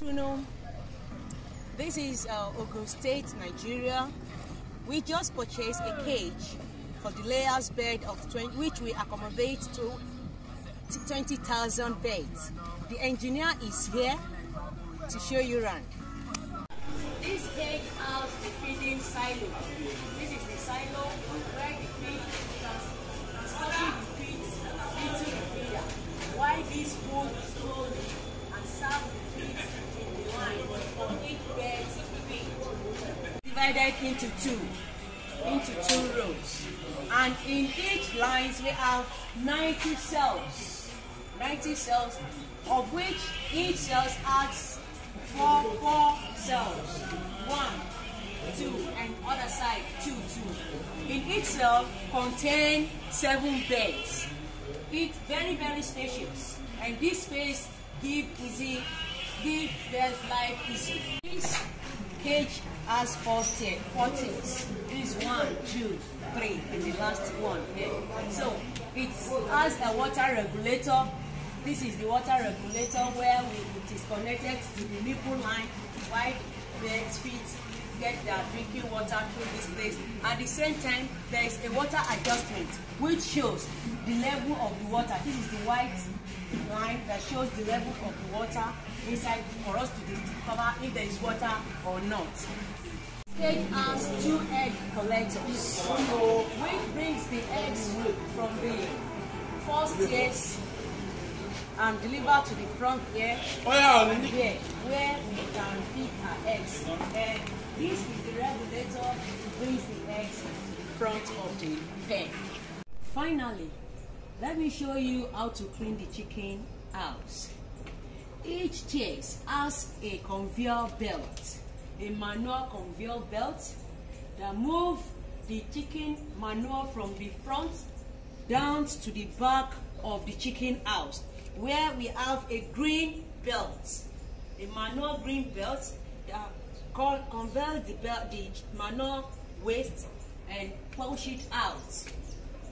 afternoon. This is uh, State, Nigeria. We just purchased a cage for the layers bed of 20, which we accommodate to 20,000 beds. The engineer is here to show you around. This cage has the feeding silo. This is the silo where the feed is transporting the feeds into the feeder. While this move slowly and serve the feeds in the line for each bed's feed. Divided into two, into two rows. And in each lines we have 90 cells. 90 cells, of which each cell has four, four cells. One, two, and other side, two, two. In each cell contain seven beds. It's very, very spacious. And this space give easy, give their life easy. This cage has four, tier, four tiers. This is one, two, three, and the last one here. So it has a water regulator. This is the water regulator where we, it is connected to the nipple line while the feet get their drinking water through this place. At the same time, there is a water adjustment which shows the level of the water. This is the white line that shows the level of the water inside for us to discover if there is water or not. Cage has two egg collectors, which brings the eggs from the first tiers and deliver to the front here, oh, and here, where we can pick our eggs. And this is the regulator that brings the eggs to the front of the pen. Finally, let me show you how to clean the chicken house. Each chase has a conveyor belt, a manual conveyor belt that move the chicken manure from the front down to the back of the chicken house where we have a green belt, a manual green belt that conveys the, belt, the manure waste and push it out,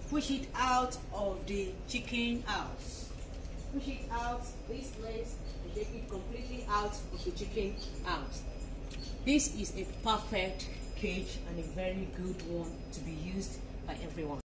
push it out of the chicken house. Push it out this place and take it completely out of the chicken house. This is a perfect cage and a very good one to be used by everyone.